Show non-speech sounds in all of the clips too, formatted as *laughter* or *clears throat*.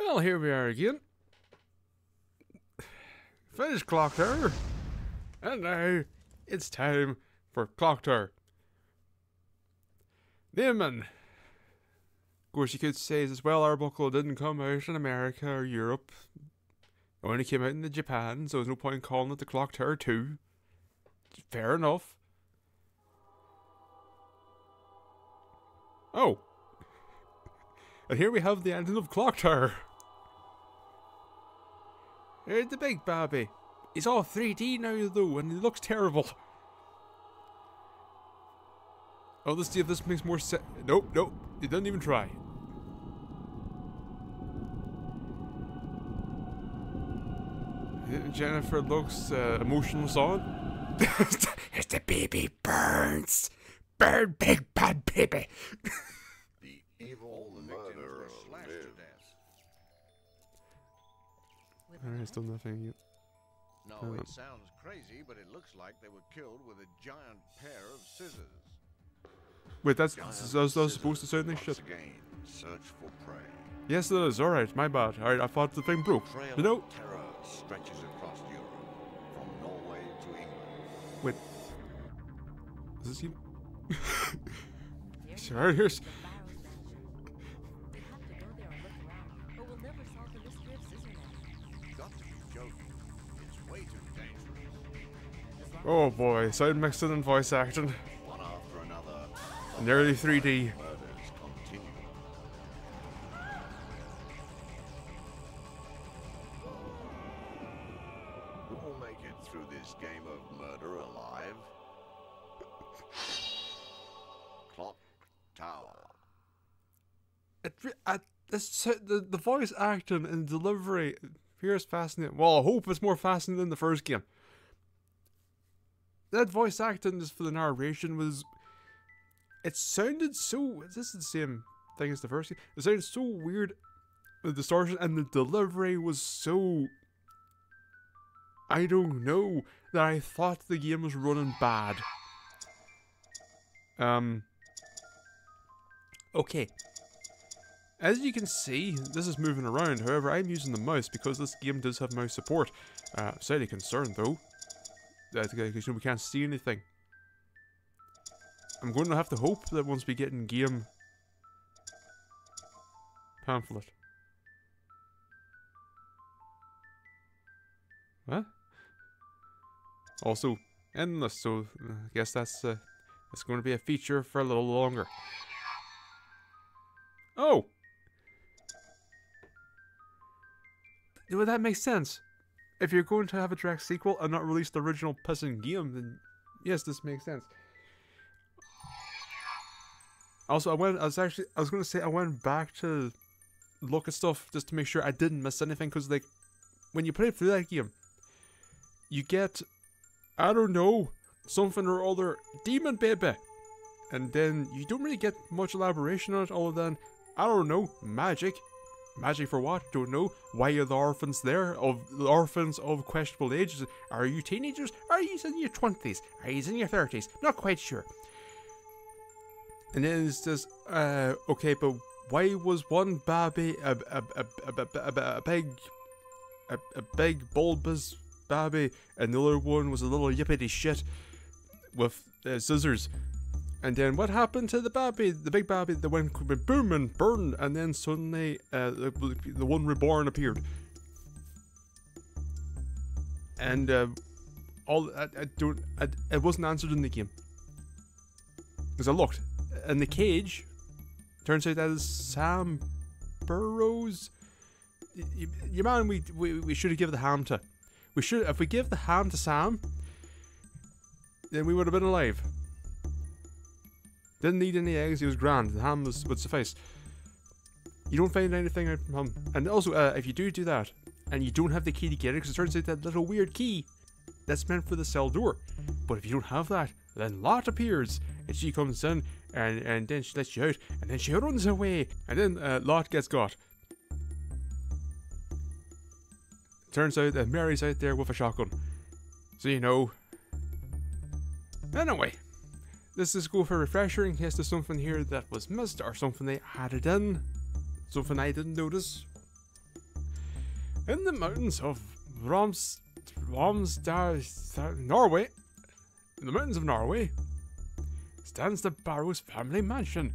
Well, here we are again. *sighs* Finished Clock Tower. And now it's time for Clock Tower. Newman. Of course, you could say as well, Arebuckle didn't come out in America or Europe. It only came out in the Japan, so there's no point in calling it the Clock Tower 2. Fair enough. Oh. And here we have the ending of Clock Tower. Here's the big baby. He's all 3D now though, and he looks terrible. Oh, let's see if this makes more sense. Nope, nope. He doesn't even try. Jennifer looks uh, emotionless *laughs* on. Here's the baby burns. Burn, big bad baby. The evil mother murderer Alright, still nothing yet. No, Um, it sounds crazy, but it looks like they were killed with a giant pair of scissors. Wait, that's those those supposed to say once shit. again, search for prey. Yes, it is. Alright, my bad. Alright, I thought the thing broke. Trail You know, terror stretches across Europe, from Norway to England. wait. Is this you? Sorry, here's. Oh boy, sound mixing and voice acting. One after another, Nearly 3D. murders continue. Who will make it through this game of murder alive? Clock Tower. It, I, this, so- the, the voice acting and delivery here is fascinating. Well, I hope it's more fascinating than the first game. That voice acting just for the narration was. It sounded so. This is the same thing as the first game. It sounded so weird. The distortion and the delivery was so. I don't know that I thought the game was running bad. Um. Okay. As you can see, this is moving around. However, I'm using the mouse because this game does have mouse support. Uh, slightly concerned though, because we can't see anything. I'm going to have to hope that once we get in game pamphlet. What? Also, endless. So uh, I guess that's uh, that's going to be a feature for a little longer. Oh. Well, that makes sense. If you're going to have a direct sequel and not release the original Peasant game, then yes, this makes sense. Also, I went. I was actually. I was going to say I went back to look at stuff just to make sure I didn't miss anything. Because like, when you play through that game, you get, I don't know, something or other, demon baby, and then you don't really get much elaboration on it other than, I don't know, magic. Magic for what? Don't know. Why are the orphans there? Of the orphans of questionable ages? Are you teenagers? Are you in your twenties? Are you in your thirties? Not quite sure. And then it's just, uh, okay, but why was one baby a a a a, a, a, big a, a big bulbous baby, and the other one was a little yippity shit with uh, scissors? And then what happened to the baby, the big baby that went boom and burned, and then suddenly uh, the, the one reborn appeared. And uh, all I, I don't, I, it wasn't answered in the game. Because I looked, and the cage turns out that is Sam Barrows. Your man, we we, we should have given the ham to. We should if we give the ham to Sam, then we would have been alive. Didn't need any eggs. He was grand. The ham was, would suffice. You don't find anything out from him. And also, uh, if you do do that, and you don't have the key to get it, because it turns out that little weird key, that's meant for the cell door. But if you don't have that, then Lotte appears, and she comes in, and, and then she lets you out, and then she runs away, and then uh, Lotte gets got. Turns out that Mary's out there with a shotgun. So you know. Anyway, let's just go for a refresher in case there's something here that was missed or something they added in. Something I didn't notice. In the mountains of Roms, Norway, in the mountains of Norway, stands the Barrows family mansion.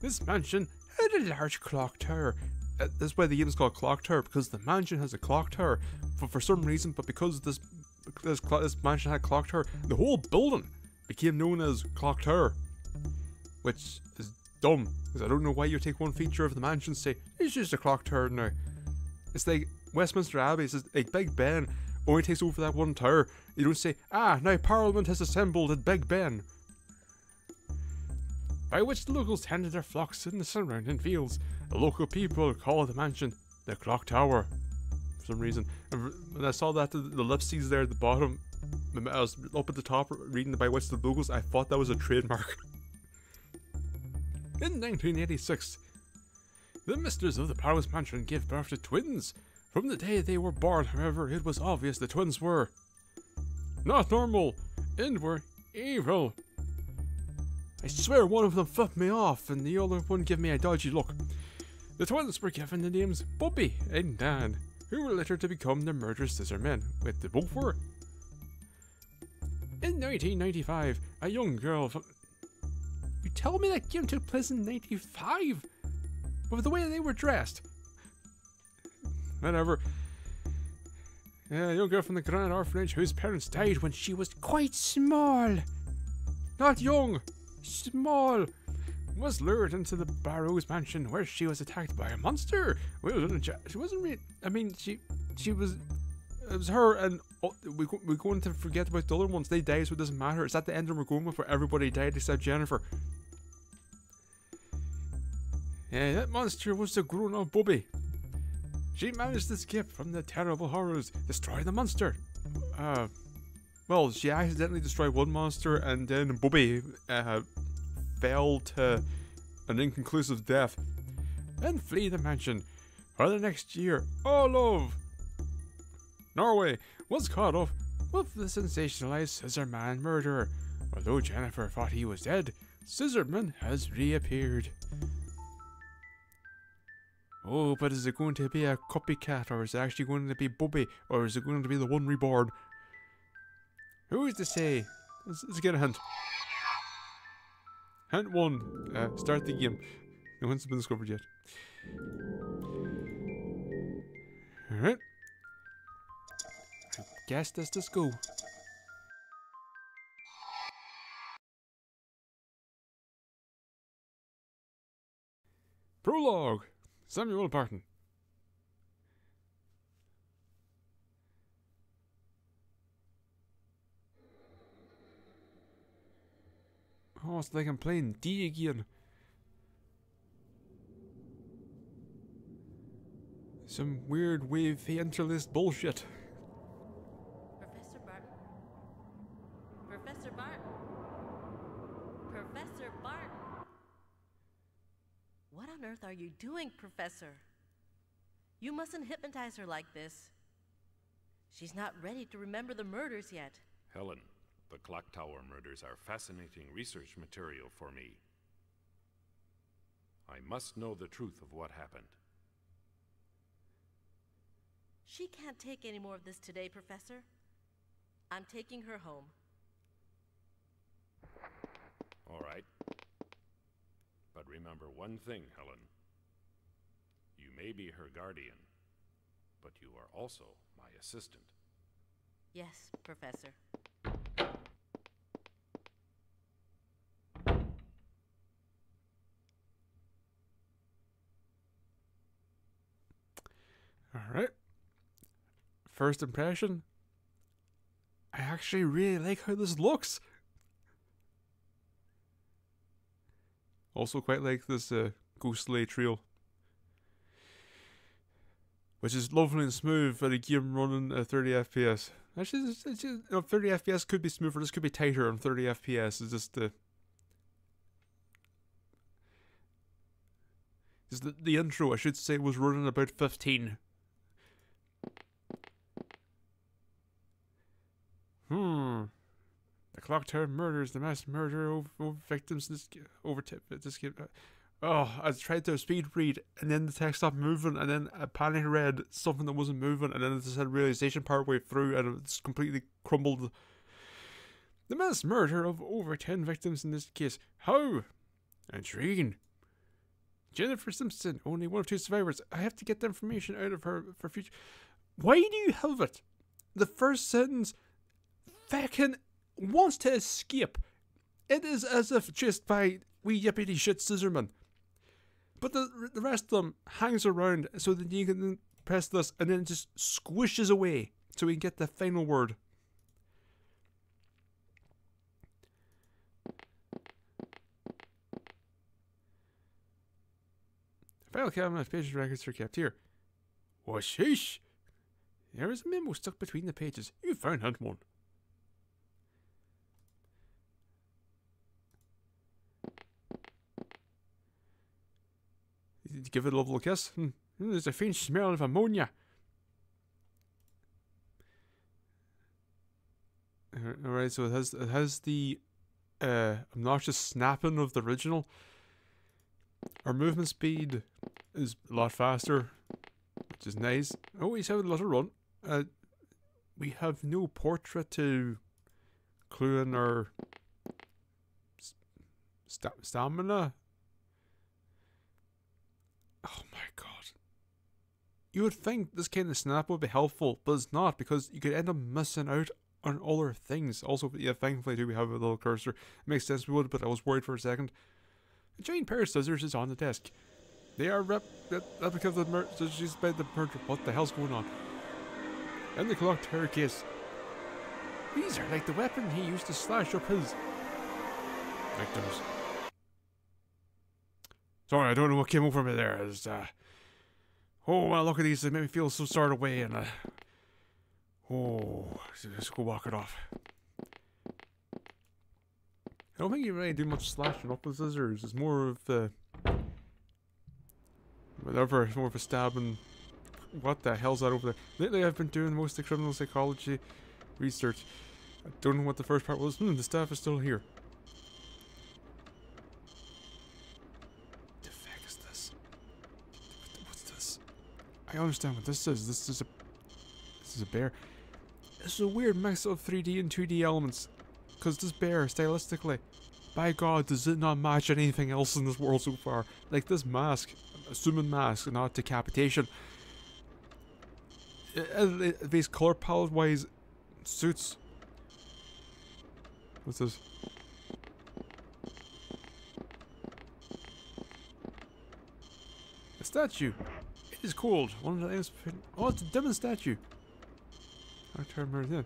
This mansion had a large clock tower. Uh, that's why the game is called Clock Tower because the mansion has a clock tower. For for some reason, but because this this, this mansion had a clock tower, the whole building became known as Clock Tower, which is dumb because I don't know why you take one feature of the mansion and say it's just a clock tower now. It's like Westminster Abbey. It's like Big Ben only takes over that one tower. You don't say, ah, now Parliament has assembled at Big Ben. By which the locals tended their flocks in the surrounding fields. The local people call the mansion the Clock Tower. For some reason. And when I saw that, the, the ellipses there at the bottom, I was up at the top reading by which the locals, I thought that was a trademark. *laughs* In 1986, the misters of the Palace Mansion gave birth to twins. From the day they were born, however, it was obvious the twins were not normal and were evil. I swear one of them flipped me off and the other one gave me a dodgy look. The twins were given the names Bobby and Dan, who were later to become the murder scissor men, with the both. In 1995, a young girl from. You tell me that game took place in 95? With the way they were dressed. Whatever. A young girl from the Granite Orphanage whose parents died when she was quite small. Not young, small. Was lured into the Barrows mansion where she was attacked by a monster. She wasn't really. I mean, she she was. It was her and oh, we, we're going to forget about the other ones. They died, so it doesn't matter. Is that the ending we're going with, where everybody died except Jennifer? Yeah, that monster was the grown-up Bobby. She managed to escape from the terrible horrors, destroy the monster. Uh, well, she accidentally destroyed one monster, and then Bobby uh, fell to an inconclusive death, and flee the mansion. For the next year, all of Norway was caught up with the sensationalized Scissorman murderer. Although Jennifer thought he was dead, Scissorman has reappeared. Oh, but is it going to be a copycat, or is it actually going to be Bobby, or is it going to be the one reborn? Who is to say? Let's, let's get a hint. Hint one. Uh, start the game. No have been discovered yet. Alright. Guess that's just go. Prologue. Samuel Barton. Oh, it's like I'm playing D again. Some weird wave interlist bullshit. Professor Barton? Professor Barton? Professor Barton? What on earth are you doing, Professor? You mustn't hypnotize her like this. She's not ready to remember the murders yet. Helen, the clock tower murders are fascinating research material for me. I must know the truth of what happened. She can't take any more of this today, Professor. I'm taking her home. All right. But remember one thing, Helen. You may be her guardian, but you are also my assistant. Yes, Professor. Alright. First impression. I actually really like how this looks. Also quite like this uh, ghostly trail. Which is lovely and smooth for a game running at 30 FPS. Actually, it's, you know, 30 FPS could be smoother, this could be tighter on 30 FPS. It's just the. Just the, the intro, I should say, was running about 15. Hmm. The clock tower murders the mass murder over victims. This over tip. This game. Oh, I tried to speed read, and then the text stopped moving, and then I panic read something that wasn't moving, and then it just had realization part way through, and it's completely crumbled. The mass murder of over 10 victims in this case. How? Intriguing. Jennifer Simpson, only one of two survivors. I have to get the information out of her for future. Why do you have it? The first sentence fucking wants to escape. It is as if just by wee yippity shit scissorman. But the the rest of them hangs around so that you can press this and then it just squishes away so we can get the final word. File cabinet patient records are kept here. Sheesh! There is a memo stuck between the pages. You found that one. Give it a little kiss. There's a faint smell of ammonia. All right, so it has it has the uh, obnoxious snapping of the original. Our movement speed is a lot faster, which is nice. Oh, we have a little run. Uh, we have no portrait to clue in our st- stamina. Oh my god. You would think this kind of snap would be helpful, but it's not because you could end up missing out on other things. Also, yeah, thankfully, do we have a little cursor? It makes sense we would, but I was worried for a second. A giant pair of scissors is on the desk. They are rep- replicas of the murder. So she's about the murder. What the hell's going on? And the clocked her case. These are like the weapon he used to slash up his victims. Sorry, I don't know what came over me there. It's, uh, oh, well, look at these. They make me feel so sort of way. And, uh, oh, let's go walk it off. I don't think you really do much slashing up with scissors. It's more of the. Whatever, it's more of a stabbing. What the hell's that over there? Lately, I've been doing most of the criminal psychology research. I don't know what the first part was. Hmm, the staff is still here. The fuck is this? What's this? I understand what this is. This is a. This is a bear. This is a weird mix of 3D and 2D elements. Because this bear, stylistically, by God, does it not match anything else in this world so far? Like this mask, assuming mask, not decapitation. These color palette wise suits. What's this? A statue. Is cold. One of the Oh, it's a demon statue. I can't remember that.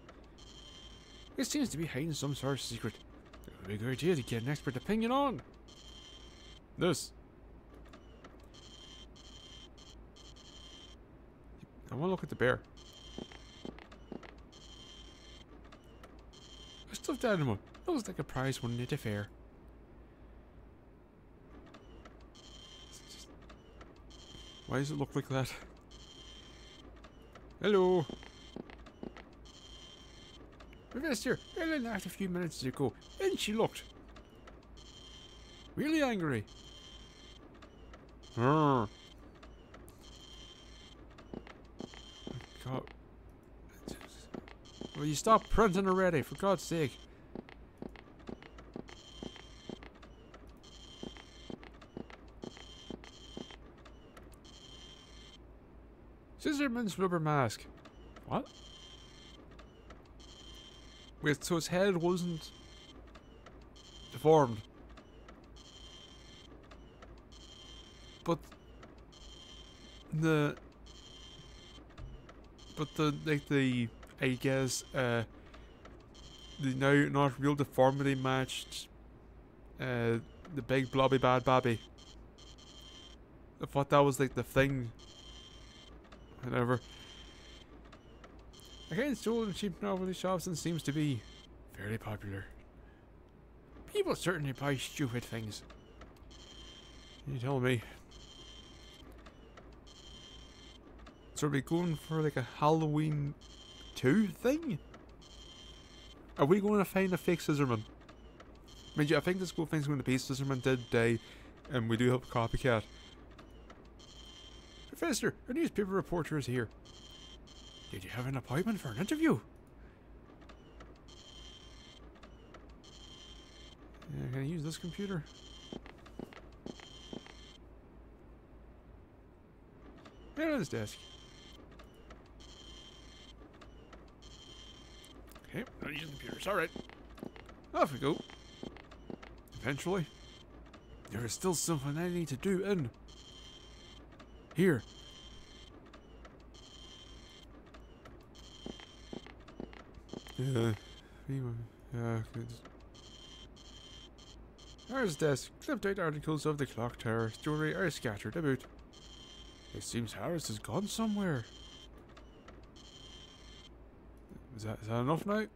It seems to be hiding some sort of secret. It would be a good idea to get an expert opinion on. This. I want to look at the bear. A stuffed animal. It looks like a prize won at a fair. Why does it look like that? Hello. Professor, Ellen left a few minutes ago, and she looked really angry. God. Will you stop printing already, for God's sake? Rubber mask. What? Wait, so his head wasn't deformed. But the but the like the I guess uh the now not real deformity matched uh the big blobby bad babby. I thought that was like the thing. Whatever. Again, stolen cheap novelty shops and seems to be fairly popular. People certainly buy stupid things. You tell me. So are we going for like a Halloween 2 thing? Are we going to find a fake Scissorman? Mind you, I think the school thing's going to be Scissorman did die And we do have a copycat. Professor, a newspaper reporter is here. Did you have an appointment for an interview? Yeah, can I use this computer? Right on his desk. Okay, not using computers. Alright. Off we go. Eventually. There is still something I need to do in here. Uh, yeah. Yeah. There's desk. Clipped out articles of the clock tower. Story are scattered about. It seems Harris has gone somewhere. Is that, is that enough now?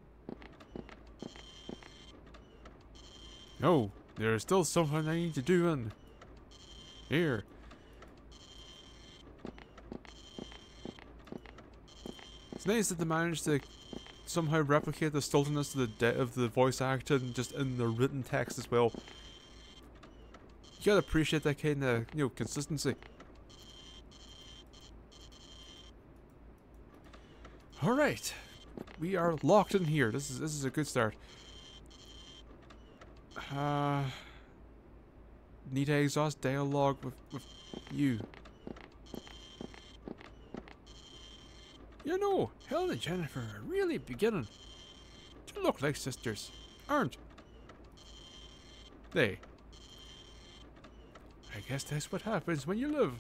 No, there is still something I need to do in here. It's nice that they managed to somehow replicate the stiltness of the of the voice acting just in the written text as well. You gotta appreciate that kind of you know consistency. All right, we are locked in here. This is this is a good start. Uh, need to exhaust dialogue with with you. You know, Helen and Jennifer are really beginning to look like sisters, aren't they? I guess that's what happens when you live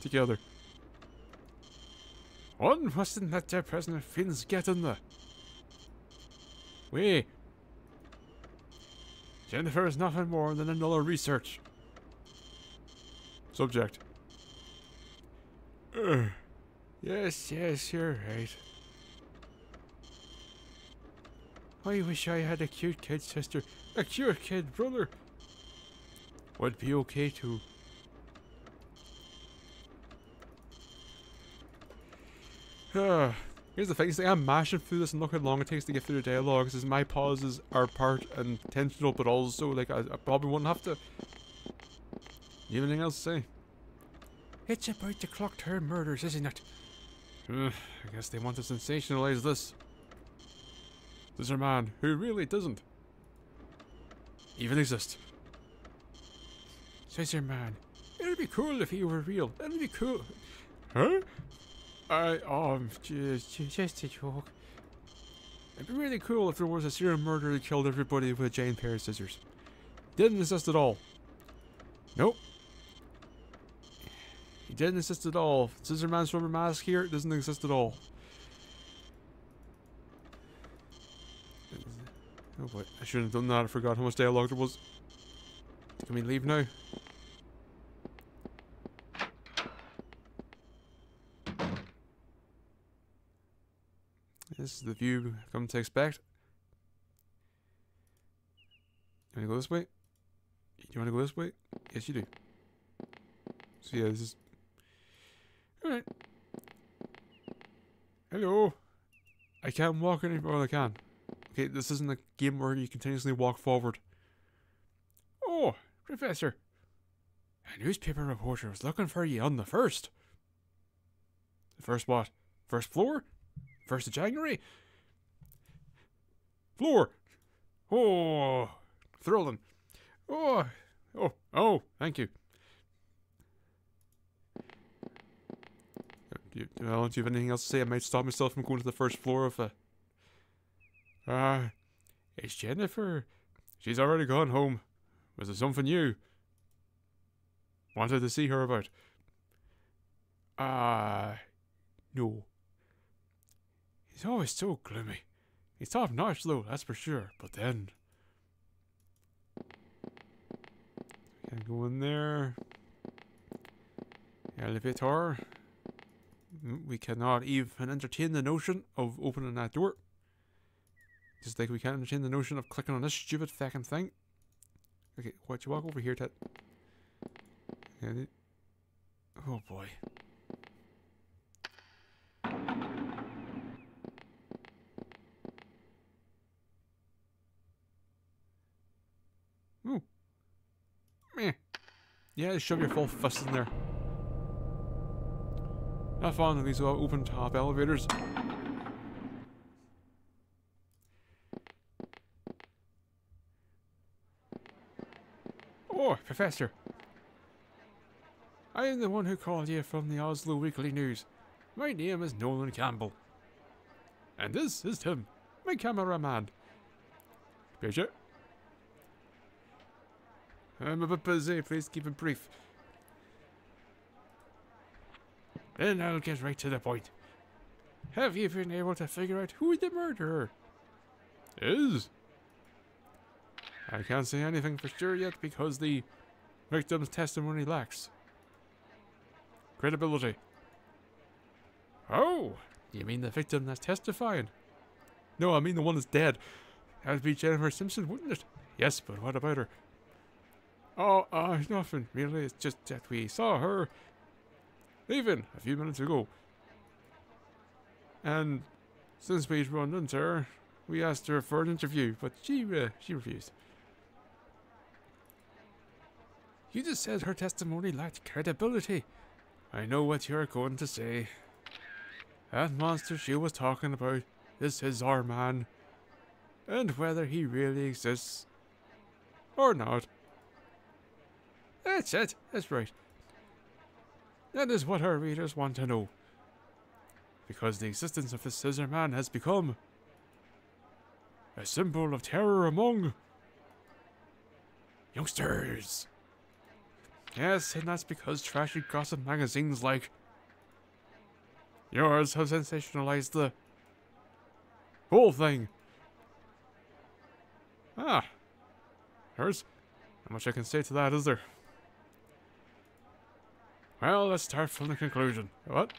together. One mustn't let their personal feelings get in the way. Jennifer is nothing more than another research subject. Ugh. *clears throat* Yes, yes, you're right. I wish I had a cute kid sister. A cute kid brother. Would be okay too. Ah, Here's the thing, like I'm mashing through this and look how long it takes to get through the dialogue. Because my pauses are part intentional, but also like I, I probably wouldn't have to. You have anything else to say? It's about the clock tower murders, isn't it? I guess they want to sensationalize this. Is a man who really doesn't even exist. Says your man. It'd be cool if he were real. It'd be cool. Huh? I um just just a joke. It'd be really cool if there was a serial murderer that killed everybody with a giant pair of scissors. Didn't exist at all. Nope. Didn't exist at all. Scissor Man's rubber mask here doesn't exist at all. Oh boy, I shouldn't have done that. I forgot how much dialogue there was. Can we leave now? This is the view I've come to expect. You wanna go this way? You wanna go this way? Yes, you do. So yeah, this is. Alright. Hello. I can't walk anymore. Well, I can. Okay, this isn't a game where you continuously walk forward. Oh, Professor. A newspaper reporter was looking for you on the first. The first what? First floor? First of January? Floor. Oh, thrilling. Oh, oh, oh, thank you. You, well, do you have anything else to say? I might stop myself from going to the first floor of a. Ah, uh, it's Jennifer. She's already gone home. Was there something new? Wanted to see her about. Ah, uh, no. He's always so gloomy. He's top notch though, that's for sure. But then. Can go in there. Elevator. We cannot even entertain the notion of opening that door. Just like we can't entertain the notion of clicking on this stupid fucking thing. Okay, what you walk over here, Ted? Oh boy. Ooh. Yeah, shove your full fist in there. Not fond of these open top elevators. Oh, Professor. I am the one who called you from the Oslo Weekly News. My name is Nolan Campbell. And this is Tim, my cameraman. Picture. I'm a bit busy, please keep it brief. Then I'll get right to the point. Have you been able to figure out who the murderer is? I can't say anything for sure yet because the victim's testimony lacks credibility. Oh, you mean the victim that's testifying? No, I mean the one that's dead. That would be Jennifer Simpson, wouldn't it? Yes, but what about her? Oh, uh, nothing really. It's just that we saw her leaving a few minutes ago. And since we'd run into her, we asked her for an interview, but she uh, she refused. You just said her testimony lacked credibility. I know what you're going to say. That monster she was talking about Scissorman. And whether he really exists or not. That's it. That's right. That is what our readers want to know. Because the existence of the Scissor Man has become a symbol of terror among youngsters. Yes, and that's because trashy gossip magazines like yours have sensationalized the whole thing. Ah, hers? Not much I can say to that, is there? Well, let's start from the conclusion. What?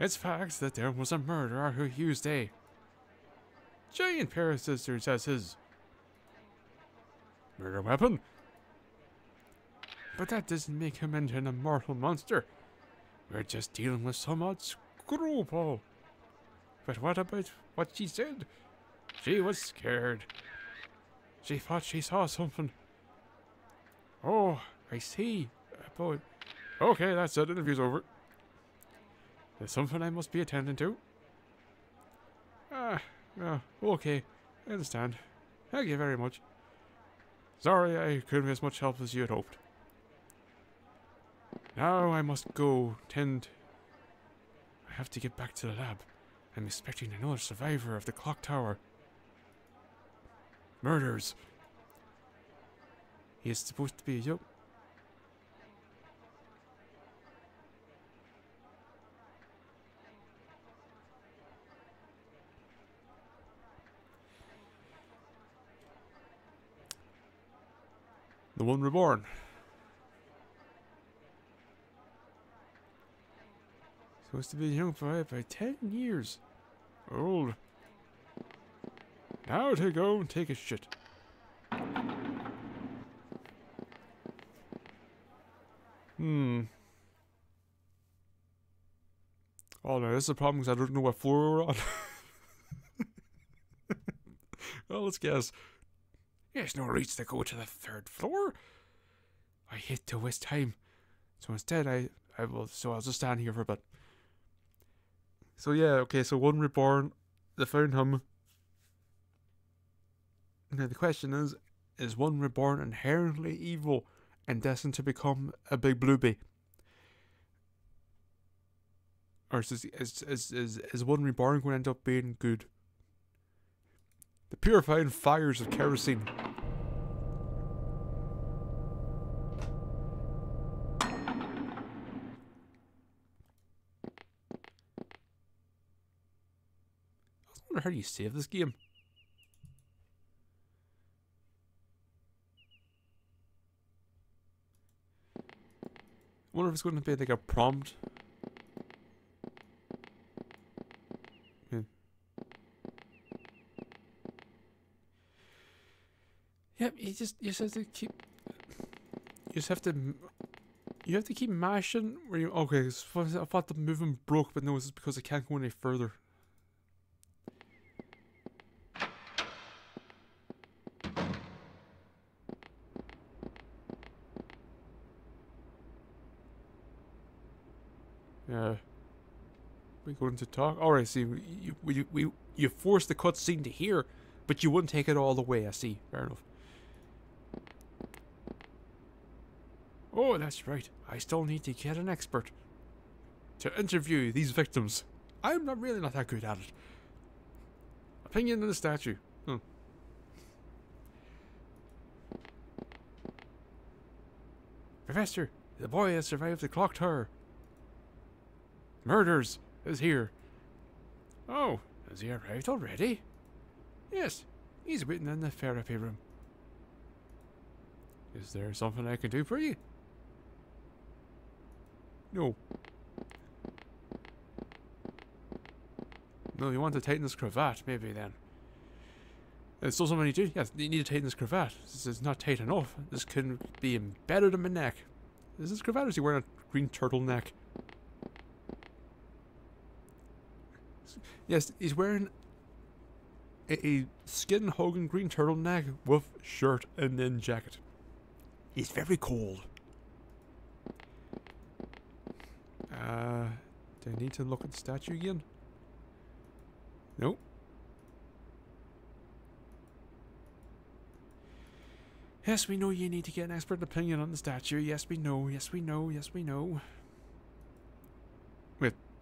It's facts that there was a murderer who used a giant pair of scissors as his murder weapon. But that doesn't make him into an immortal monster. We're just dealing with some odd screwball. But what about what she said? She was scared. She thought she saw something. Oh, I see. But okay, that's it. Interview's over. There's something I must be attending to. Ah, well, okay. I understand. Thank you very much. Sorry I couldn't be as much help as you had hoped. Now I must go tend. I have to get back to the lab. I'm expecting another survivor of the clock tower. Murders. He is supposed to be, yep. The one reborn. Supposed to be young for by ten years. Old. Now to go and take a shit. Hmm. Oh no, this is a problem because I don't know what floor we're on. *laughs* well, let's guess. There's no reason to go to the third floor. I hate to waste time. So instead, I, I will, so I'll just stand here for a bit. So yeah, okay, so one reborn, they found him. Now the question is, is one reborn inherently evil and destined to become a big bluebee? Or is, is, is, is, is one reborn going to end up being good? The purifying fires of kerosene. I wonder how you save this game? I wonder if it's going to be like a prompt. Hmm. Yep, you just you just have to keep. You just have to. You have to keep mashing. Where you okay? I thought the movement broke, but no, it's because I can't go any further. we going to talk? All right, see, you, we, we, you forced the cutscene to here, but you wouldn't take it all the way, I see. Fair enough. Oh, that's right. I still need to get an expert to interview these victims. I'm not really not that good at it. Opinion on the statue. Hmm. Professor, the boy has survived the clock tower. Murders is here. Oh, has he arrived already? Yes, he's waiting in the therapy room. Is there something I can do for you? No. No, you want to tighten this cravat, maybe then. It's still something you do? Yes, you need to tighten this cravat. This is not tight enough. This can be embedded in my neck. Is this cravat or is he wearing a green turtleneck? Yes, he's wearing a, a skin Hogan green turtleneck with shirt and then jacket. He's very cold. Uh, do I need to look at the statue again? Nope. Yes, we know you need to get an expert opinion on the statue. Yes, we know. Yes, we know. Yes, we know.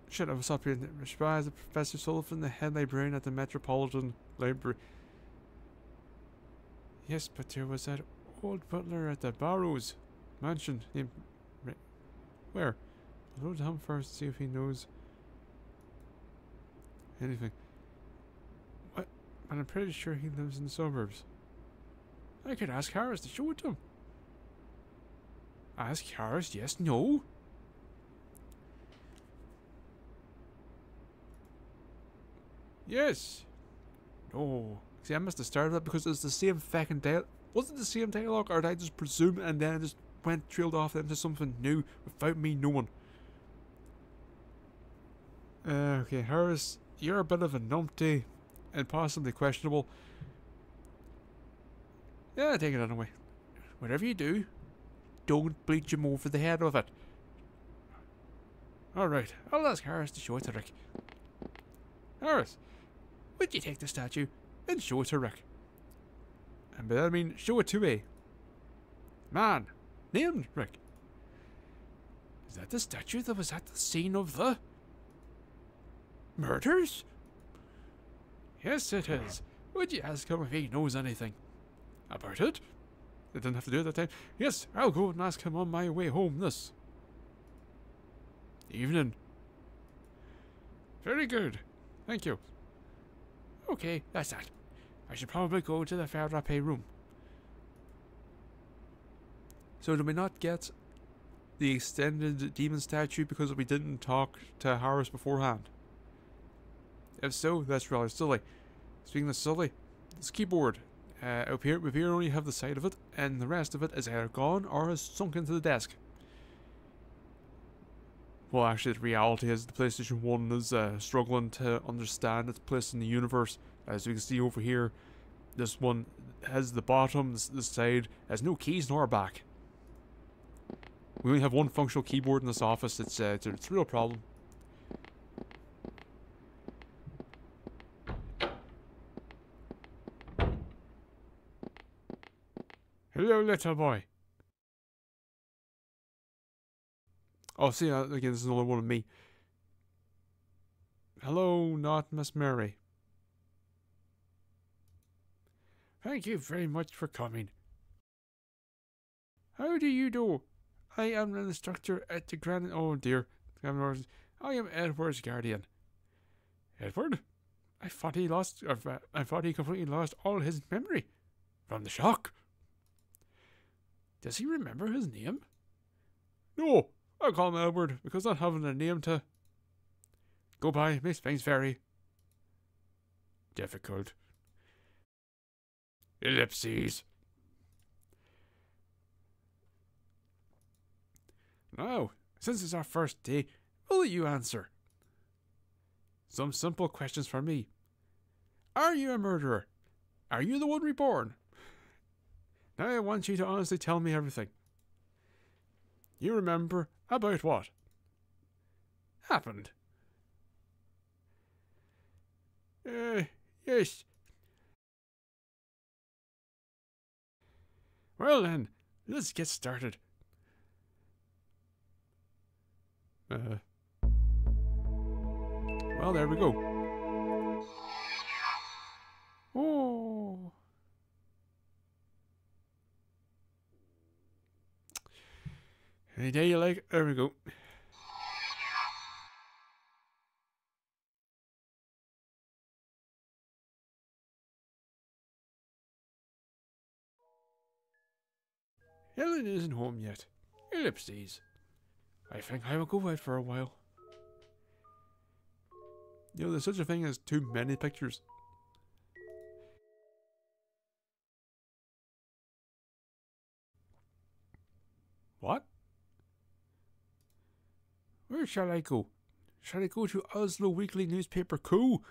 Wait, shit, I was up here. Surprised Professor Sullivan, the head librarian at the Metropolitan Library. Yes, but there was that old butler at the Barrows mansion named. Where? I'll go to him first, see if he knows anything. What? But I'm pretty sure he lives in the suburbs. I could ask Harris to show it to him. Ask Harris, yes, no. Yes. No. See, I must have started that because it's the same fucking dialogue. Was it the same dialogue, or did I just presume and then I just went trailed off into something new without me knowing? Uh, okay, Harris, you're a bit of a numpty and possibly questionable. Yeah, take it anyway. Whatever you do, don't bleach him over the head with it. Alright, I'll ask Harris to show it to Rick. Harris, would you take the statue and show it to Rick? And by that I mean show it to a man named Rick. Is that the statue that was at the scene of the murders? Yes, it is. Would you ask him if he knows anything about it? I didn't have to do it that time. Yes, I'll go and ask him on my way home this evening. Very good. Thank you. Okay, that's that. I should probably go to the therapy room. So did we not get the extended demon statue because we didn't talk to Harris beforehand? If so, that's rather silly. Speaking of silly, this keyboard. Uh, up here, we here only have the side of it, and the rest of it is either gone or has sunk into the desk. Well, actually, the reality is the PlayStation 1 is uh, struggling to understand its place in the universe. As you can see over here, this one has the bottom, this, this side, has no keys nor a back. We only have one functional keyboard in this office. It's, uh, it's, a, it's a real problem. Hello, little boy. Oh, see, uh, again, this is another one of me. Hello, not Miss Mary. Thank you very much for coming. How do you do? I am an instructor at the Granite. Oh dear, I am Edward's guardian. Edward? I thought he lost. Uh, I thought he completely lost all his memory from the shock. Does he remember his name? No, I'll call him Edward because not having a name to go by makes things very difficult. Ellipses. Now, since it's our first day, will you answer? Some simple questions for me. Are you a murderer? Are you the one reborn? Now I want you to honestly tell me everything. You remember about what? Happened. Uh, yes. Well then, let's get started. Uh, well, there we go. Any day you like. There we go. Helen isn't home yet. Ellipses. I think I will go out for a while. You know, there's such a thing as too many pictures. Where shall I go? Shall I go to Oslo Weekly Newspaper Co?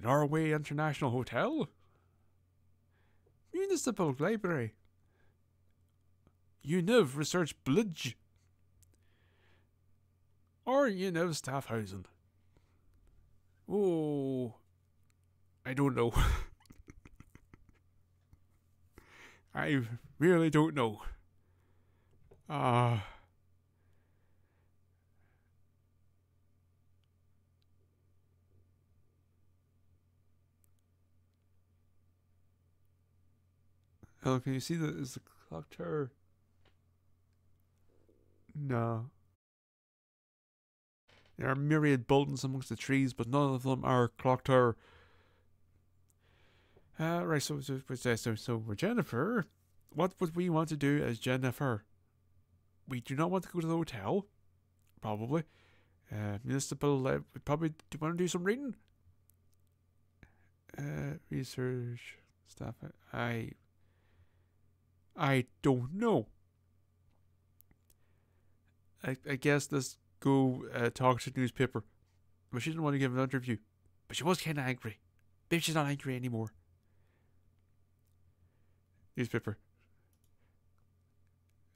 Norway International Hotel? Municipal Library? UNIV Research Blidge? Or UNIV Staffhausen? Oh, I don't know. *laughs* I really don't know. Ah. Uh, Oh, can you see the is the clock tower? No. There are myriad buildings amongst the trees, but none of them are clock tower. Uh, right, so, so, so, so we're Jennifer. What would we want to do as Jennifer? We do not want to go to the hotel, probably. Uh, municipal, uh, probably, do want to do some reading? Uh, research stuff. I, I don't know. I, I guess let's go uh, talk to the newspaper. But she didn't want to give an interview. But she was kind of angry. Maybe she's not angry anymore. Newspaper.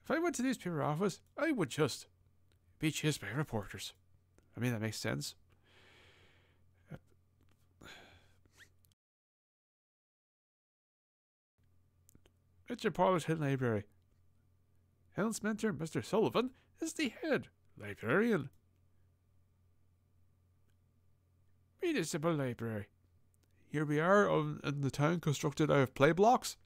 If I went to the newspaper office, I would just be chased by reporters. I mean, that makes sense. Metropolitan Library. Helen's mentor, Mr. Sullivan, is the head librarian. Municipal Library. Here we are on, in the town constructed out of play blocks.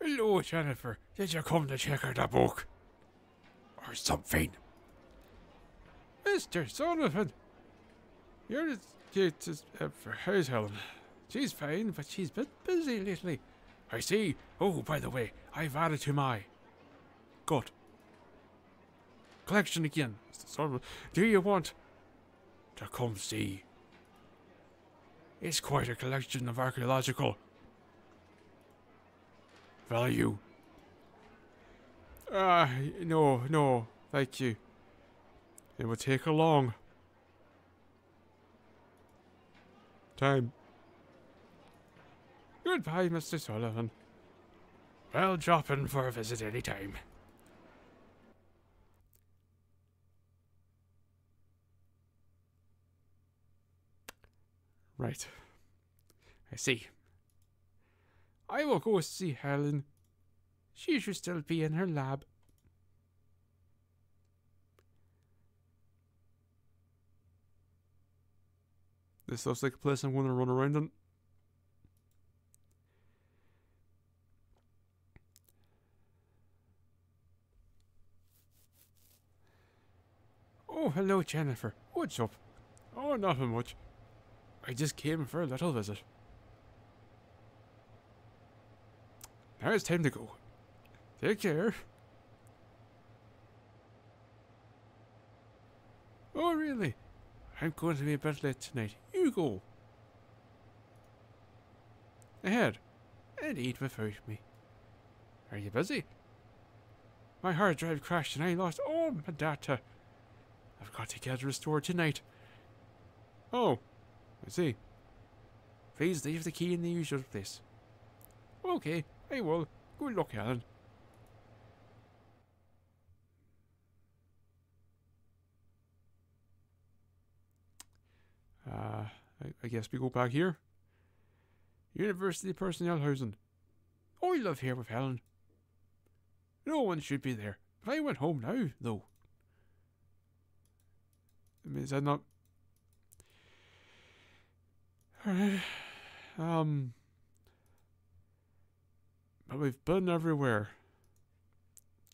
Hello, Jennifer. Did you come to check out a book? Or something? Mr. Sullivan! You're just, uh, for how's Helen? She's fine, but she's bit busy lately. I see. Oh, by the way, I've added to my. Good. Collection again. Mr. Sullivan, do you want to come see? It's quite a collection of archaeological value. Ah, uh, no, no, thank you. It would take a long time. Goodbye, Mr. Sullivan. Well, drop in for a visit any time. Right. I see. I will go see Helen. She should still be in her lab. This looks like a place I'm going to run around in. Oh, hello, Jennifer. What's up? Oh, nothing much. I just came for a little visit. Now it's time to go. Take care. Oh, really? I'm going to be a bit late tonight. You go. Ahead. And eat without me. Are you busy? My hard drive crashed and I lost all my data. I've got to get it restored tonight. Oh, I see. Please leave the key in the usual place. Okay, I will. Good luck, Alan. Uh, I, I guess we go back here. University Personnel Housing. I live here with Helen. No one should be there. But I went home now, though. I mean, is that not. Alright. Um. But we've been everywhere.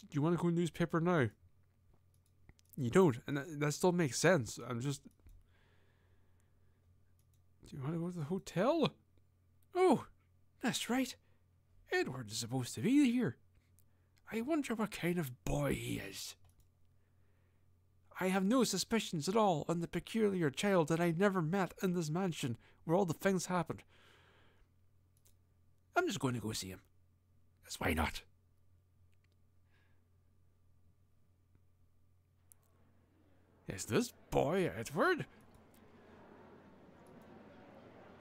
Do you want to go newspaper now? You don't, and that, that still makes sense. I'm just. Do you want to go to the hotel? Oh, that's right. Edward is supposed to be here. I wonder what kind of boy he is. I have no suspicions at all on the peculiar child that I never met in this mansion where all the things happened. I'm just going to go see him. Because why not? Is this boy Edward?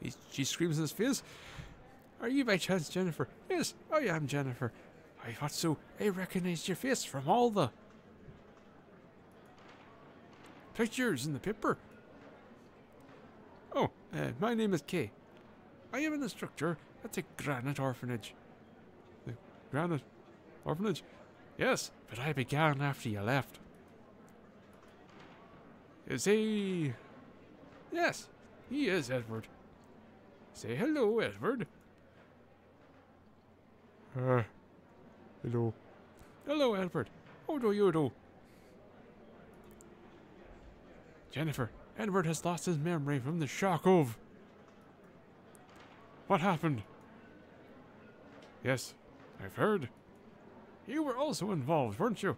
He, she screams in his face. Are you by chance Jennifer? Yes, I am Jennifer. I thought so. I recognized your face from all the pictures in the paper. Oh, uh, my name is Kay. I am an instructor at the Granite Orphanage. The Granite Orphanage? Yes, but I began after you left. Is he. Yes, he is Edward. Say hello, Edward. Uh, hello. Hello, Edward. How do you do? Jennifer, Edward has lost his memory from the shock of. What happened? Yes, I've heard. You were also involved, weren't you?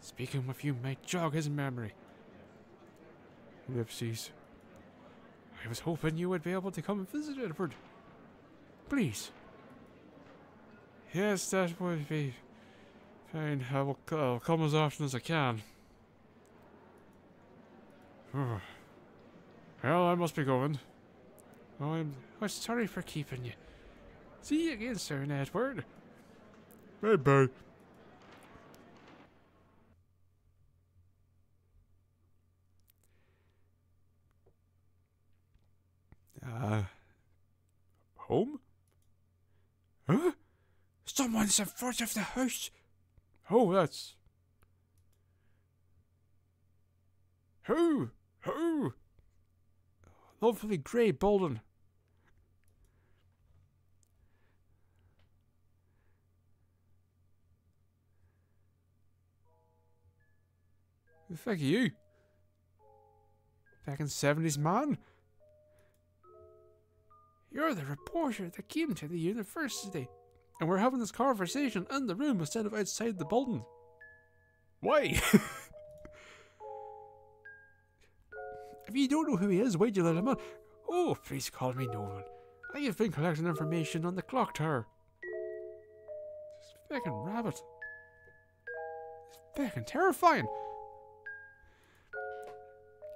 Speaking with you might jog his memory. Ellipses. I was hoping you would be able to come and visit Edward. Please. Yes, that would be fine. I will I'll come as often as I can. well, I must be going. Oh, I'm, I'm sorry for keeping you. See you again soon, Edward. Bye bye Uh, home? Huh? Someone's in front of the house. Oh, that's. Who? Who? Lovely grey Bolden. Who the fuck are you? Back in 70s man? You're the reporter that came to the university. And we're having this conversation in the room instead of outside the building. Why? *laughs* if you don't know who he is, why'd you let him on? Oh, please call me Nolan. I have been collecting information on the clock tower. This fucking rabbit. It's fucking terrifying.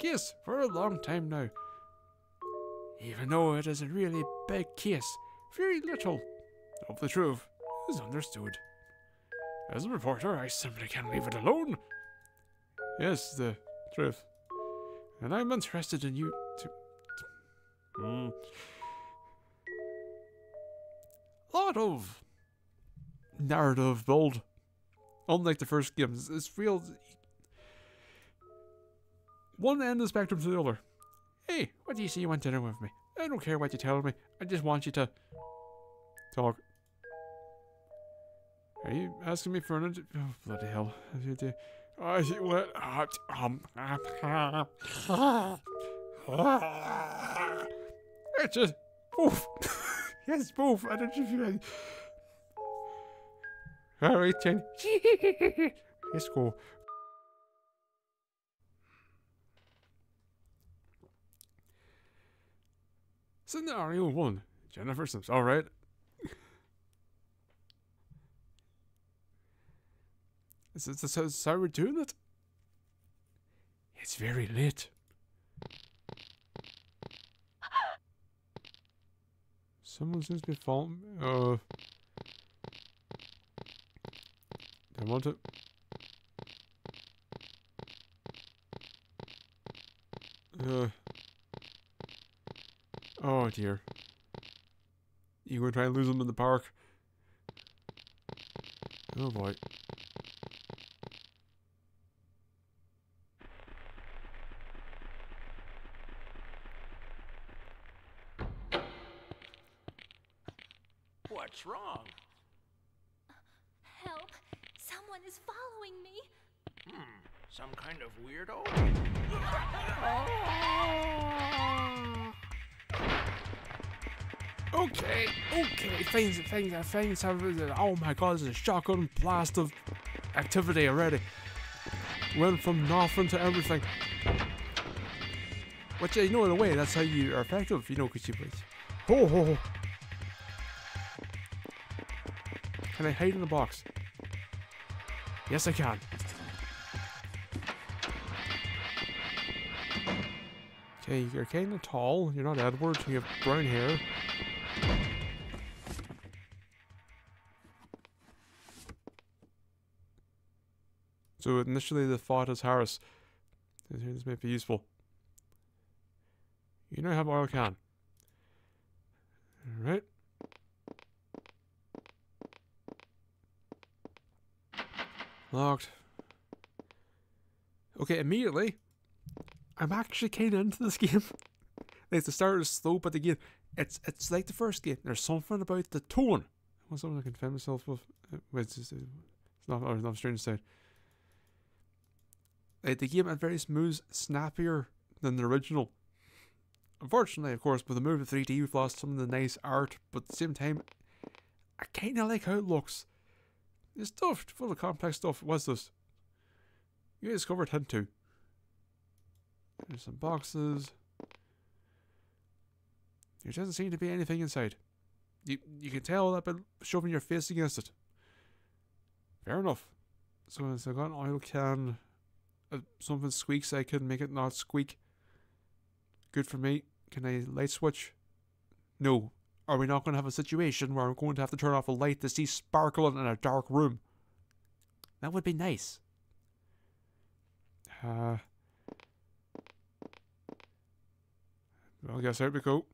Yes, for a long time now. Even though it is a really big case, very little of the truth is understood. As a reporter, I simply can't leave it alone. Yes, the truth. And I'm interested in you to. to Hmm. lot of narrative build. Unlike the first games, it's real. One end of the spectrum to the other. Hey, what do you say you want dinner with me? I don't care what you tell me. I just want you to talk. Are you asking me for an Oh, bloody hell. I see what. Um. *laughs* It's just. Poof. *laughs* yes, poof. I don't feel like. Alright, then. Let's go. Scenario 1. Jennifer Sims. Alright. Is this, this, this how we're doing it? It's very late. Someone seems to be following me. Uh. I want to. Uh. Oh dear. You gonna try and lose them in the park? Oh boy. Things, things, things have. Oh my god, there's a shotgun blast of activity already. Went from nothing to everything. Which, uh, you know, in a way, that's how you are effective, you know, because you. Ho ho ho. Can I hide in the box? Yes, I can. Okay, you're kind of tall. You're not Edward. You have brown hair. So initially the thought is Harris. This may be useful. You now have oil can. Alright. Locked. Okay, immediately, I'm actually kind of into this *laughs* game. like the start is slow, but again, it's it's like the first game. There's something about the tone. What's something I can defend myself with? Uh, It's, just, uh, it's not, oh, it's not strange to say. Like the game is very smooth, snappier than the original. Unfortunately, of course, with the move to 3D, we've lost some of the nice art, but at the same time, I kind of like how it looks. It's stuff full of complex stuff. What's this? You discovered hint two. There's some boxes. There doesn't seem to be anything inside. You you can tell that by shoving your face against it. Fair enough. So it's got an oil can. Uh, something squeaks. I can make it not squeak. Good for me. Can I light switch? No. Are we not going to have a situation where I'm going to have to turn off a light to see sparkling in a dark room? That would be nice. Uh, well, I guess out we go.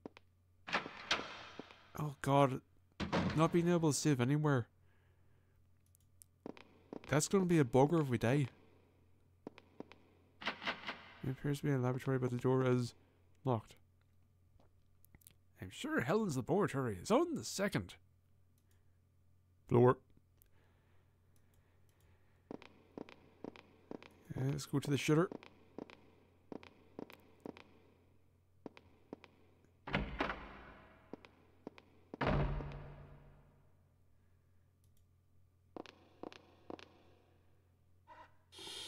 Oh god, not being able to save anywhere. That's going to be a bugger if we die. It appears to be a laboratory, but the door is locked. I'm sure Helen's laboratory is on the second. floor. Yeah, let's go to the shutter.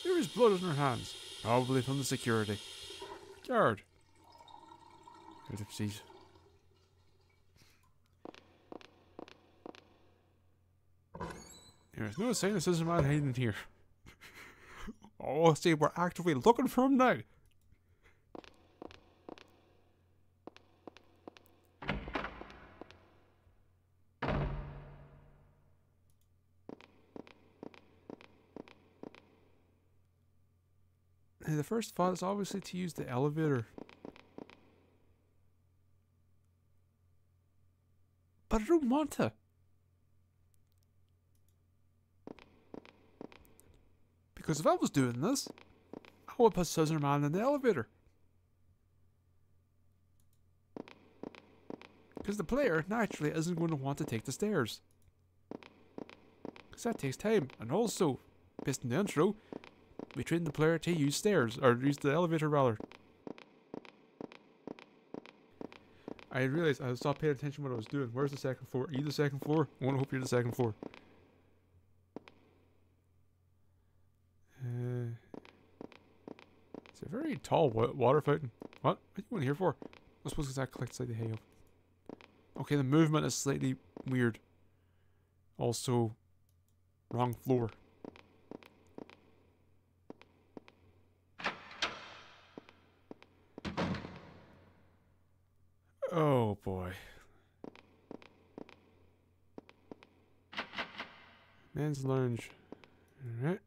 There is blood on her hands, probably from the security. Guard. Ellipses. There's no sign Scissorman hiding here. *laughs* oh, see, we're actively looking for him now. First thought is obviously to use the elevator. But I don't want to. Because if I was doing this, I would put Scissorman in the elevator. Because the player naturally isn't going to want to take the stairs. Because that takes time. And also, based on the intro, we train the player to use stairs, or use the elevator rather. I realized I stopped paying attention to what I was doing. Where's the second floor? Are you the second floor? I want to hope you're the second floor. Uh, it's a very tall wa- water fountain. What? What are you going here for? I suppose because that collects slightly up. Okay, the movement is slightly weird. Also, wrong floor. Captain's Lounge. Alright.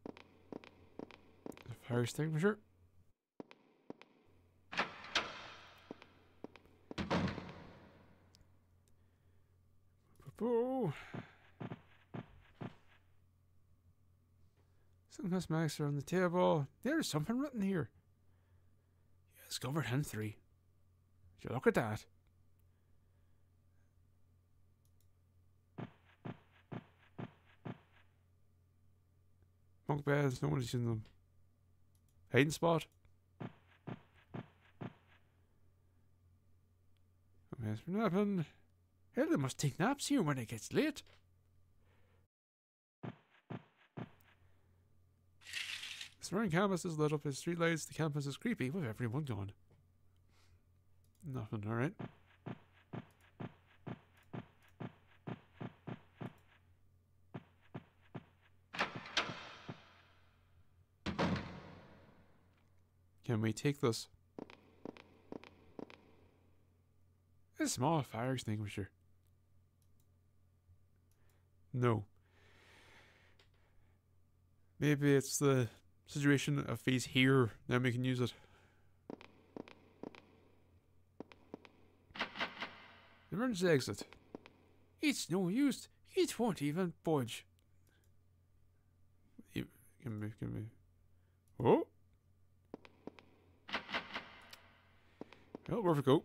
Fire extinguisher. Boo. Some cosmetics are on the table. There's something written here. Yes, covered hand three. You look at that? Monk beds, nobody's in them. Hiding spot. Yes, for napping. Hell, they must take naps here when it gets late. The surrounding campus is lit up with streetlights. The campus is creepy with everyone gone. Nothing, alright. Take this? A small fire extinguisher. No. Maybe it's the situation of phase here, then we can use it. Emergency exit. It's no use. It won't even budge. You, can we, can we? Oh. We go?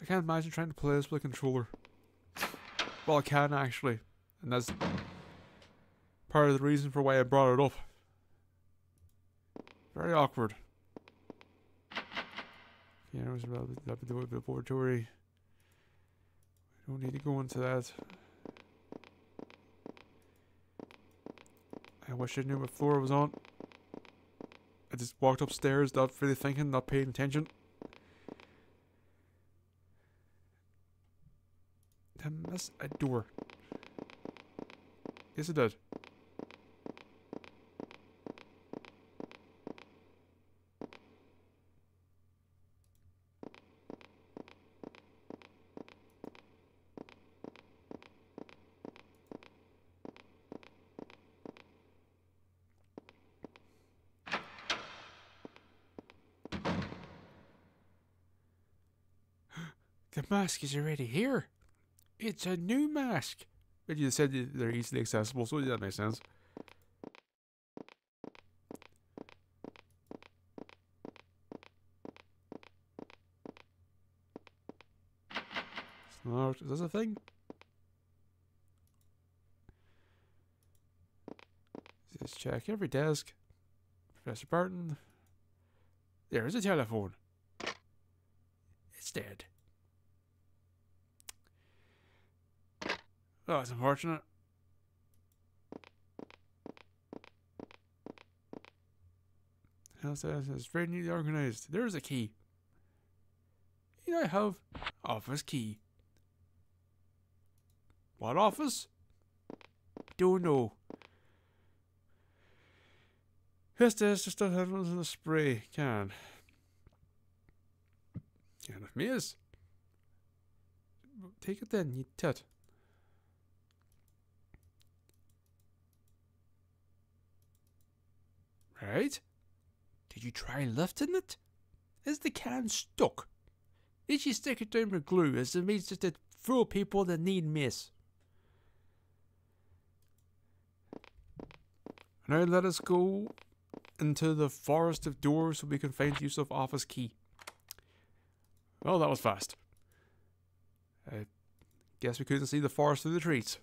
I can't imagine trying to play this with a controller. Well, I can actually, and that's part of the reason for why I brought it up. Very awkward. Yeah, it was about the laboratory. We don't need to go into that. Wish I knew what floor it was on. I just walked upstairs, not really thinking, not paying attention. I miss a door. Yes, it did. The mask is already here. It's a new mask. But you said they're easily accessible, so that makes sense. It's not. Is this a thing? Let's check every desk. Professor Barton. There is a telephone. It's dead. It's unfortunate. House it's very neatly organized. There's a key. You I have office key. What office? Don't know. Yes, there's just a headphones in a spray can. Can of maze. Take it then, you tit. Right? Did you try lifting it? Is the can stuck? Did you stick it down with glue as it means just to fool people that need miss? Now let us go into the forest of doors so we can find use of office key. Well, that was fast. I guess we couldn't see the forest through the trees.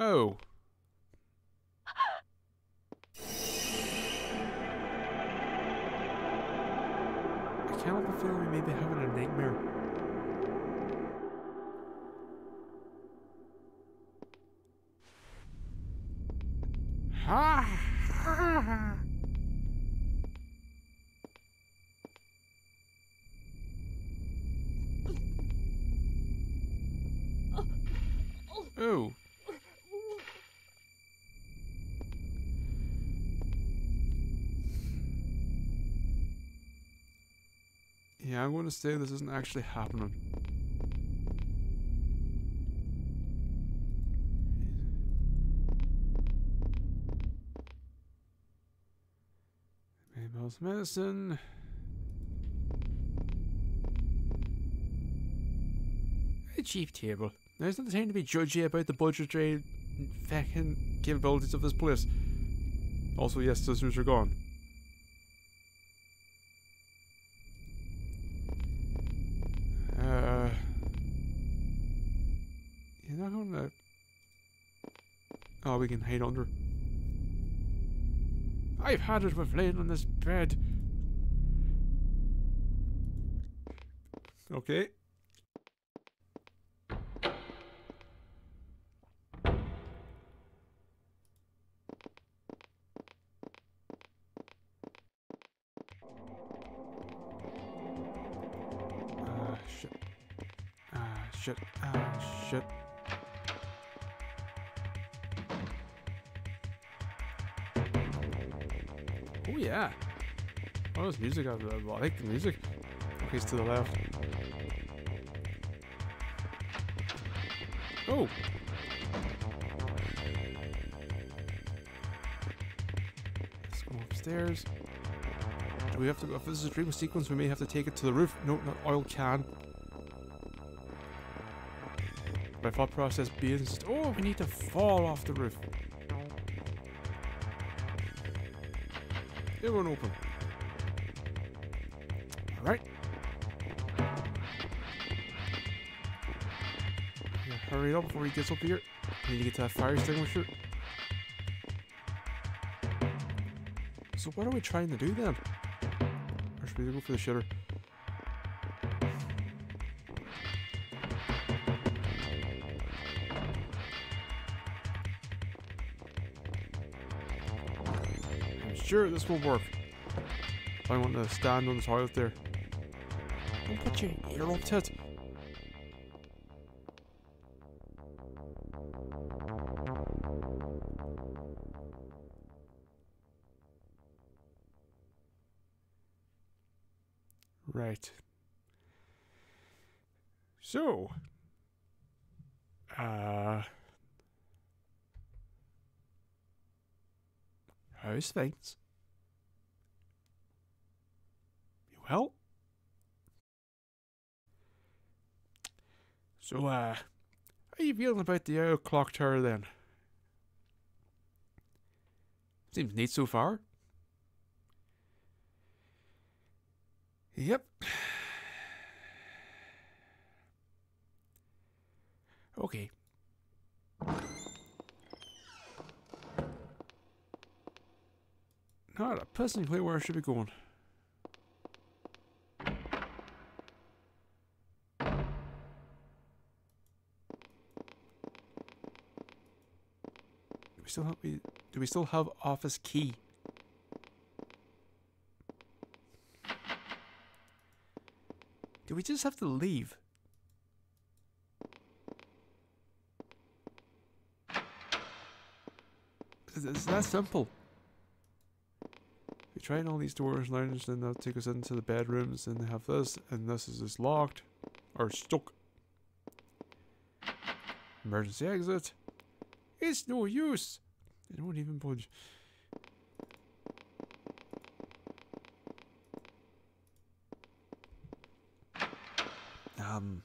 Oh. this isn't actually happening. Mabel's medicine. Hey, Chief Table. There's nothing time to be judgy about the budgetary fucking capabilities of this place. Also, yes, those roots are gone. We can hide under. I've had it with laying on this bed. Okay. Ah, shit. Ah, shit. Ah, shit. Yeah. Oh, there's music. I like the music. It's to the left. Oh! Let's go upstairs. Do we have to, go? if this is a dream sequence, we may have to take it to the roof. No, not oil can. My thought process being, oh, we need to fall off the roof. Won't open. Alright. Yeah, hurry up before he gets up here. We need to get to that fire extinguisher. So what are we trying to do then? Or should we go for the shitter? Sure this will work. I want to stand on the toilet there. Don't put your ear up to it. How's things? You well? So, uh, how you feeling about the old clock tower then? Seems neat so far. Yep. *sighs* Okay. Not a pissing clue where I should be going. Do we still have we do we still have office key? Do we just have to leave? It's that simple. We try all these doors, and lounges, then they'll take us into the bedrooms, and they have this, and this is just locked or stuck. Emergency exit. It's no use. They won't even budge. Um,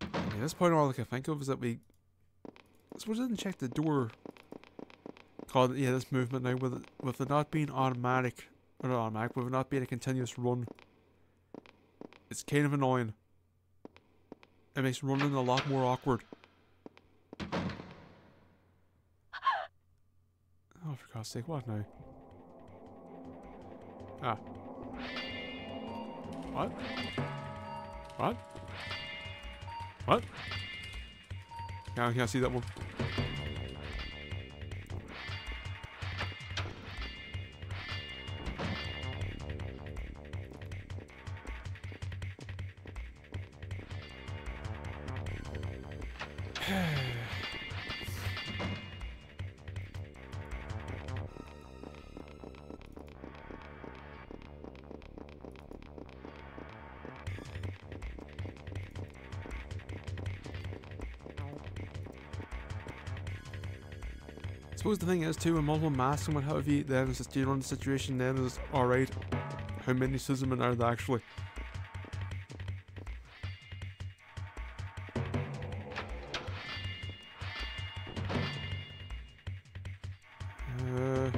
at this point, all I can think of is that we. I suppose I didn't check the door. Called yeah, this movement now with it, with it not being automatic, or not automatic, with it not being a continuous run. It's kind of annoying. It makes running a lot more awkward. Oh, for God's sake, what now? Ah. What? What? What? Yeah, I can't see that one. suppose the thing is too, a multiple masks and what have you, then it's just you run the situation then is alright. How many sismen are there actually? Uh,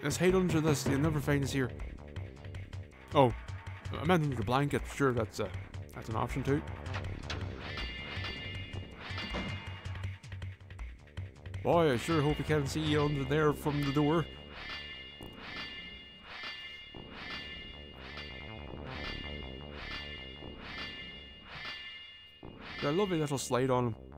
let's hide under this, you'll never find us here. Oh, I meant under the blanket, sure, that's, uh, that's an option too. Boy, I sure hope we can't see you under there from the door. Got a lovely little slide on him.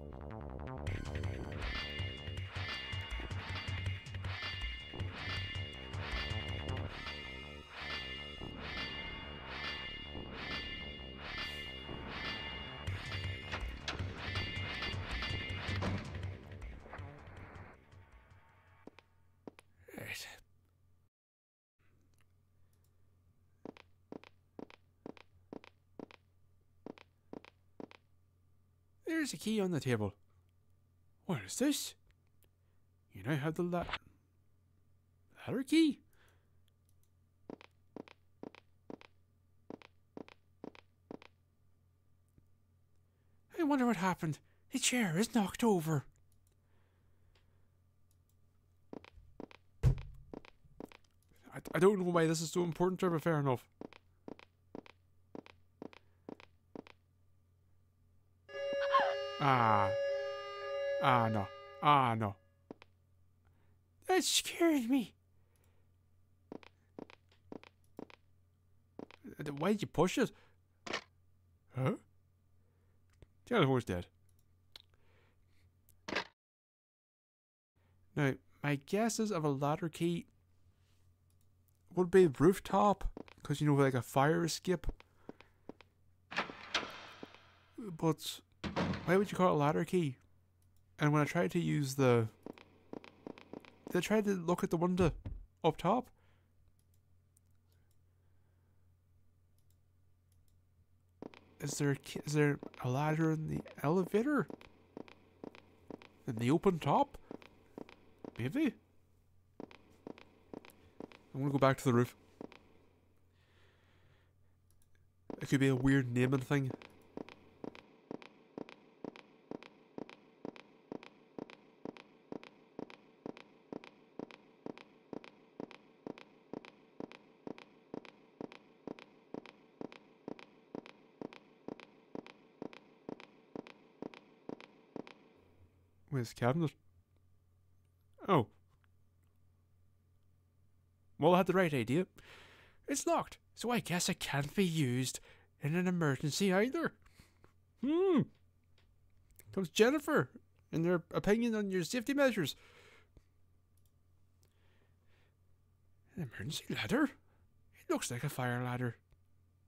There's a key on the table. What is this? You now have the la- ladder key. I wonder what happened. The chair is knocked over. I, I don't know why this is so important to her, but fair enough. Scared me. Why did you push it? Huh? The other horse dead. Now, my guesses of a ladder key would be rooftop, because you know, like a fire escape. But why would you call it a ladder key? And when I tried to use the, I tried to look at the window up top. Is there a is there a ladder in the elevator? In the open top? Maybe. I'm gonna go back to the roof. It could be a weird naming thing. Where's cabinet? Oh. Well, I had the right idea. It's locked, so I guess it can't be used in an emergency either. Hmm. Comes Jennifer and their opinion on your safety measures. An emergency ladder? It looks like a fire ladder.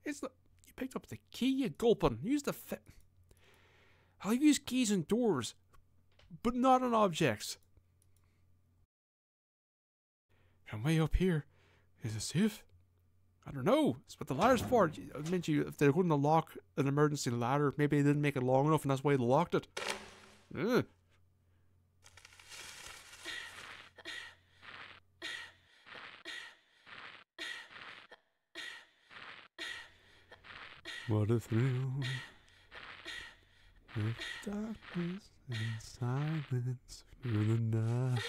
It's. You picked up the key, you gulpin. Use the. Fi- I'll use keys and doors, but not on objects. And way up here, is it safe? I don't know. It's what the ladder's for. I meant you, if they're going to lock an emergency ladder, maybe they didn't make it long enough and that's why they locked it. Ugh. What a thrill. With darkness and silence through the night.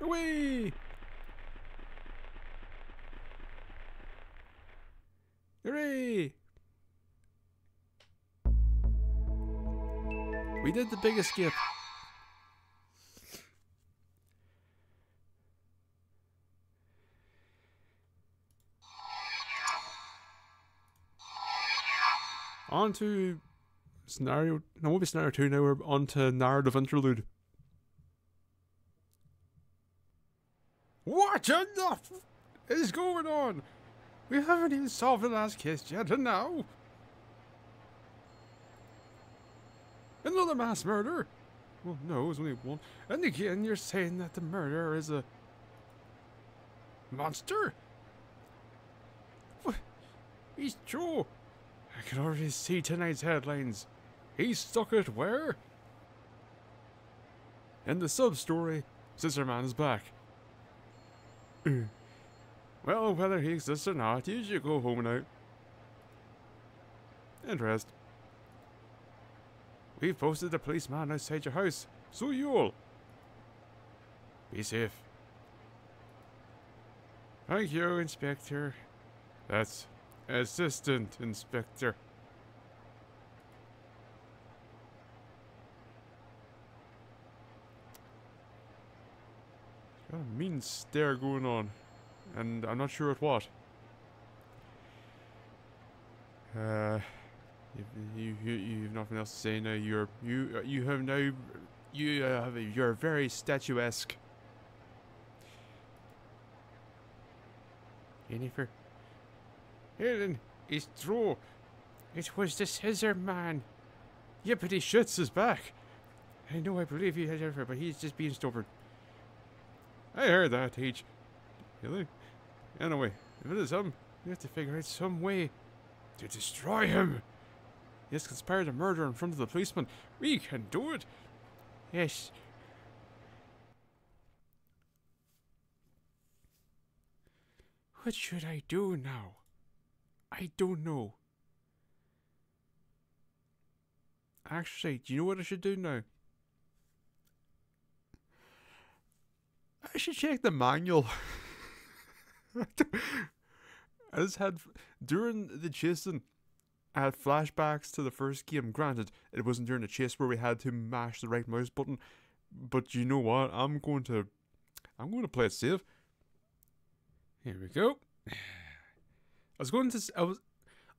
Away! Hooray! We did the biggest skip. On to scenario. No, won't be scenario two now. We're on to narrative interlude. What the is going on? We haven't even solved the last case yet, and now. Another mass murder? Well, no, it's only one. And again, you're saying that the murderer is a. monster? What? He's Joe. I can already see tonight's headlines. He's stuck it where? In the sub story, Scissorman is back. Uh, well, whether he exists or not, you should go home now. And rest. We've posted a policeman outside your house, so you'll. Be safe. Thank you, Inspector. That's Assistant Inspector. Got a mean stare going on, and I'm not sure at what. Uh, you you you have nothing else to say now. You're you uh, you have now you uh, have you're very statuesque. Jennifer. Helen, it's true. It was the Scissorman. Yeah, but he shuts his back. I know I believe he had Jennifer, but he's just being stubborn. I heard that, Teach. Really? Anyway, if it is him, we have to figure out some way to destroy him. He has conspired to murder in front of the policeman. We can do it. Yes. What should I do now? I don't know. Actually, do you know what I should do now? I should check the manual. I just had during the chasing, I had flashbacks to the first game. Granted, it wasn't during the chase where we had to mash the right mouse button, but you know what? I'm going to, I'm going to play it safe. Here we go. I was going to, I was,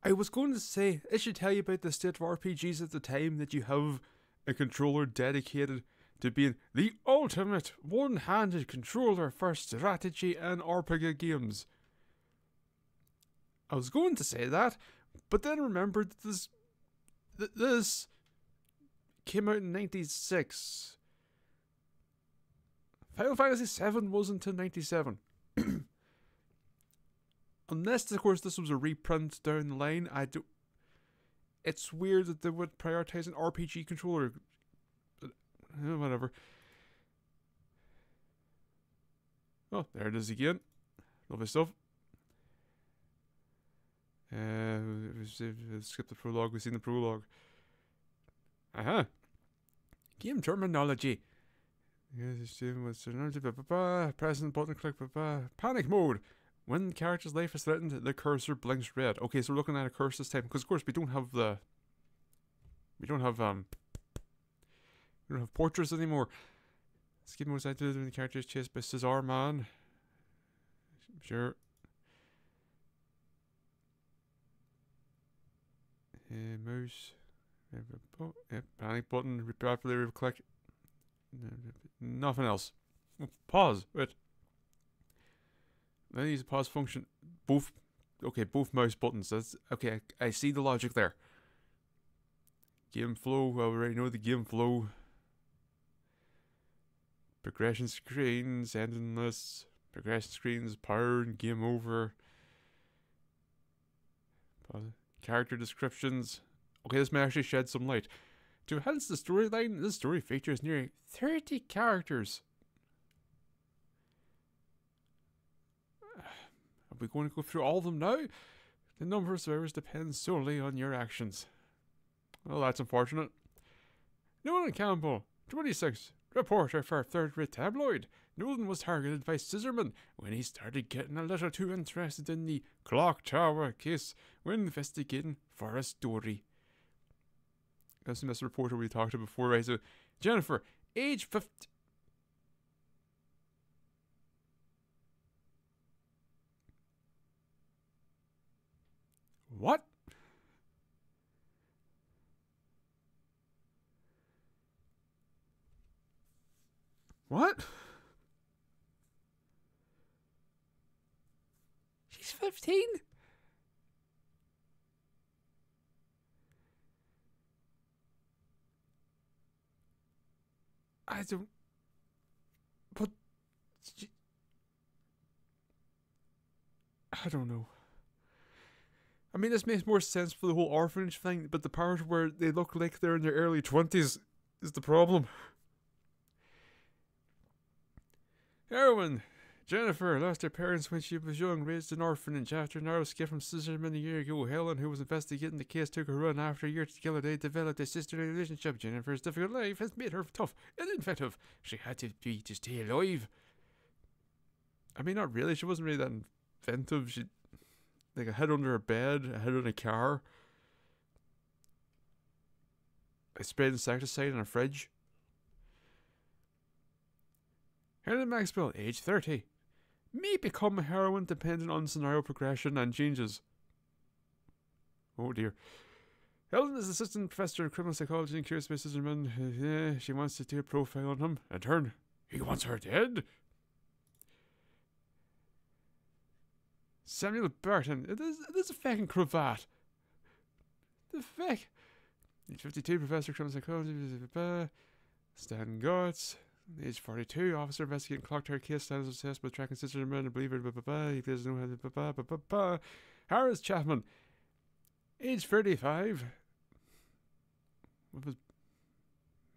I was going to say I should tell you about the state of RPGs at the time that you have a controller dedicated to being the ultimate one-handed controller for strategy and RPG games. I was going to say that, but then remembered that this th- this came out in '96. Final Fantasy VII wasn't until '97. *clears throat* Unless, of course, this was a reprint down the line, I do. It's weird that they would prioritize an RPG controller. Eh, whatever. Oh, there it is again. Lovely stuff. Uh, skip the prologue. We've seen the prologue. Uh huh. Game terminology. Present button click. Panic mode. When the character's life is threatened, the cursor blinks red. Okay, so we're looking at a curse this time because, of course, we don't have the. We don't have um. We don't have portraits anymore. Skip mode activated when the character is chased by Scissorman. Sure. Uh, mouse. uh, panic button. Rapidly click. Nothing else. Pause. Wait. Then use a pause function. Both. Okay, both mouse buttons. That's okay. I, I see the logic there. Game flow. I already know the game flow. Progression screens, endless. Progression screens, power and game over. Character descriptions. Okay, this may actually shed some light. To enhance the storyline, this story features nearly 30 characters. *sighs* Are we going to go through all of them now? The number of survivors depends solely on your actions. Well, that's unfortunate. No Nolan Campbell, 26, reporter for a third-rate tabloid. Nolan was targeted by Scissorman when he started getting a little too interested in the Clock Tower case when investigating for a story. The reporter we talked to before, right? So, Jennifer, age 50. What? What? She's 15? I don't. But. I don't know. I mean, this makes more sense for the whole orphanage thing, but the part where they look like they're in their early 20s is the problem. Heroine, Jennifer lost her parents when she was young, raised an orphanage and after an escape from Scissorman a year ago. Helen, who was investigating the case, took a run after a year together. They developed a sisterly relationship. Jennifer's difficult life has made her tough and effective. She had to be to stay alive. I mean, not really. She wasn't really that inventive. She like a head under a bed, a head on a car. I sprayed insecticide in a fridge. Helen Maxwell, age 30, may become a heroine dependent on scenario progression and changes. Oh dear. Helen is assistant professor of criminal psychology and curious about Scissorman. Uh, she wants to do a profile on him. In turn, he wants her dead. Samuel Barton. It is, it is a fucking cravat. The fuck? Age 52, professor of criminal psychology. Stan Gotts. Age 42, officer investigating clock tower case. Stan's obsessed with tracking Scissorman and believer. Blah, blah, blah. He doesn't know how to. Blah, blah, blah, blah. Harris Chapman. Age 35. With his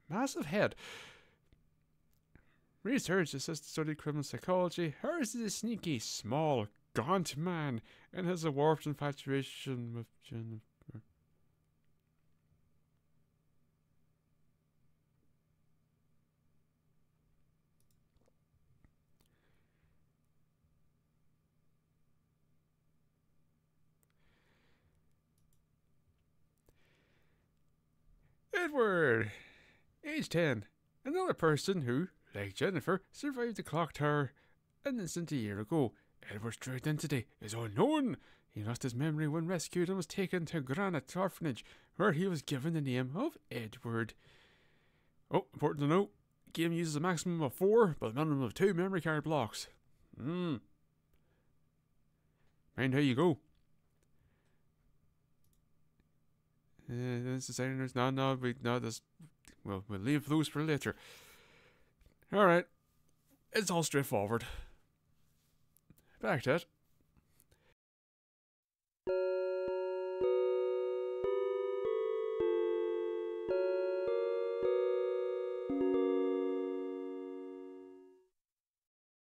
massive head. Research assistant studied criminal psychology. Harris is a sneaky, small, gaunt man and has a warped infatuation with Jennifer. Edward, age 10, another person who, like Jennifer, survived the clock tower an instant a year ago. Edward's true identity is unknown. He lost his memory when rescued and was taken to Granite Orphanage, where he was given the name of Edward. Oh, important to note, game uses a maximum of four, but a minimum of two memory card blocks. Hmm. Mind how you go. Uh, designers, no, no, we, no, this, well, we'll leave those for later. Alright. It's all straightforward. Back to it.